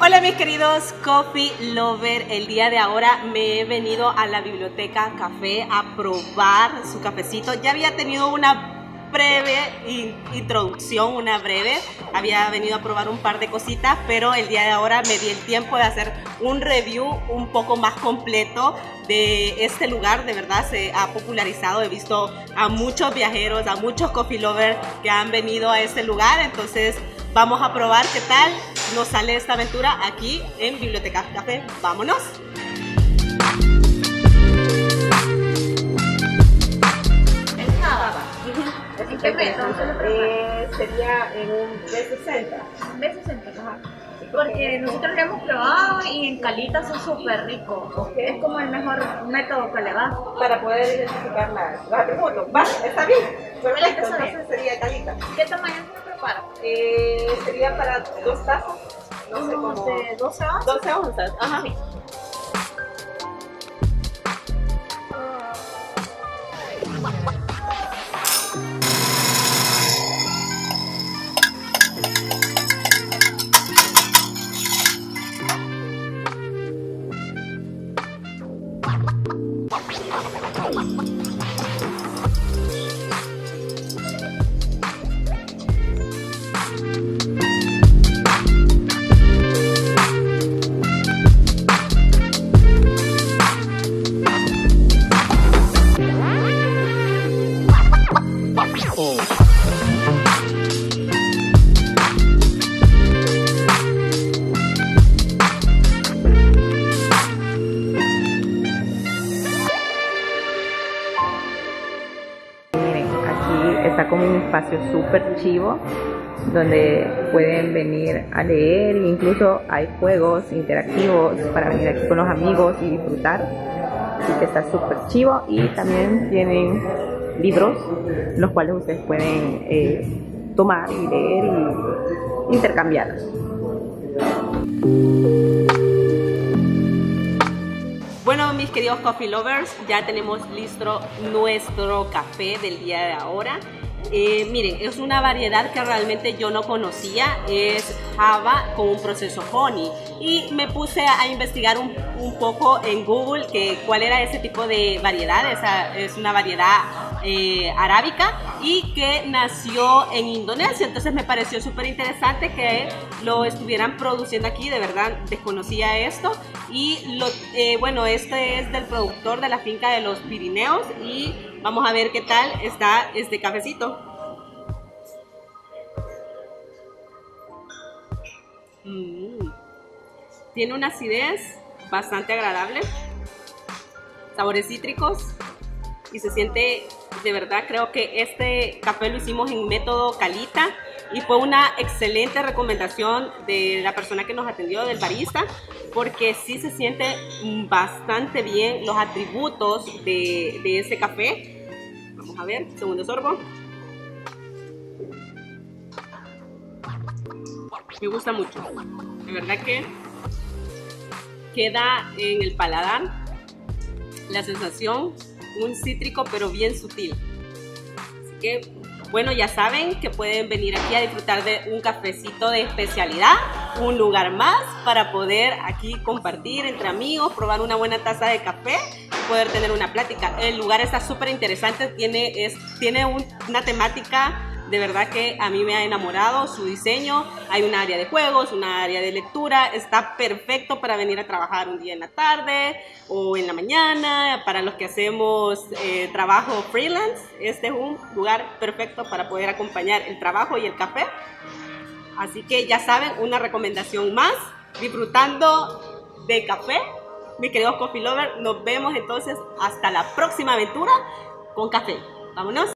Hola mis queridos Coffee Lover, el día de ahora me he venido a la biblioteca Café a probar su cafecito. Ya había tenido una breve introducción, una breve. Había venido a probar un par de cositas, pero el día de ahora me di el tiempo de hacer un review un poco más completo de este lugar. De verdad se ha popularizado. He visto a muchos viajeros, a muchos coffee lovers que han venido a este lugar. Entonces vamos a probar qué tal nos sale esta aventura aquí en Biblioteca Café. ¡Vámonos! Eh, sería en un B60. B60, ajá. Porque nosotros lo hemos probado y en calitas son súper ricos. Es como el mejor método que le va. Para poder identificar las, atributos. Va, está bien. Perfecto, entonces sería calita. ¿Qué tamaño prepara? Eh, sería para dos tazas. No sé cómo. De 12 onzas. 12 onzas, ajá. Sí. Miren, aquí está como un espacio súper chivo donde pueden venir a leer, incluso hay juegos interactivos para venir aquí con los amigos y disfrutar. Así que está súper chivo y también tienen libros los cuales ustedes pueden eh, tomar y leer y intercambiarlos. Bueno, mis queridos coffee lovers, ya tenemos listo nuestro café del día de ahora. Eh, miren, es una variedad que realmente yo no conocía, es Java con un proceso honey. Y me puse a investigar un, un poco en Google que, cuál era ese tipo de variedad. Esa es una variedad eh, arábica y que nació en Indonesia. Entonces me pareció súper interesante que lo estuvieran produciendo aquí. De verdad desconocía esto. Y eh, bueno, este es del productor de la finca de los Pirineos y vamos a ver qué tal está este cafecito. Mm. Tiene una acidez bastante agradable, sabores cítricos y se siente de verdad creo que este café lo hicimos en método Calita y fue una excelente recomendación de la persona que nos atendió, del barista, porque sí se siente bastante bien los atributos de, de este café. Vamos a ver, segundo sorbo. Me gusta mucho. De verdad que queda en el paladar la sensación un cítrico pero bien sutil. Así que, bueno, ya saben que pueden venir aquí a disfrutar de un cafecito de especialidad, un lugar más para poder aquí compartir entre amigos, probar una buena taza de café y poder tener una plática. El lugar está súper interesante, tiene, es, tiene un, una temática de verdad que a mí me ha enamorado su diseño. Hay un área de juegos, una área de lectura. Está perfecto para venir a trabajar un día en la tarde o en la mañana. Para los que hacemos eh, trabajo freelance, este es un lugar perfecto para poder acompañar el trabajo y el café. Así que ya saben, una recomendación más. Disfrutando de café. Mis queridos coffee lovers, nos vemos entonces hasta la próxima aventura con café. Vámonos.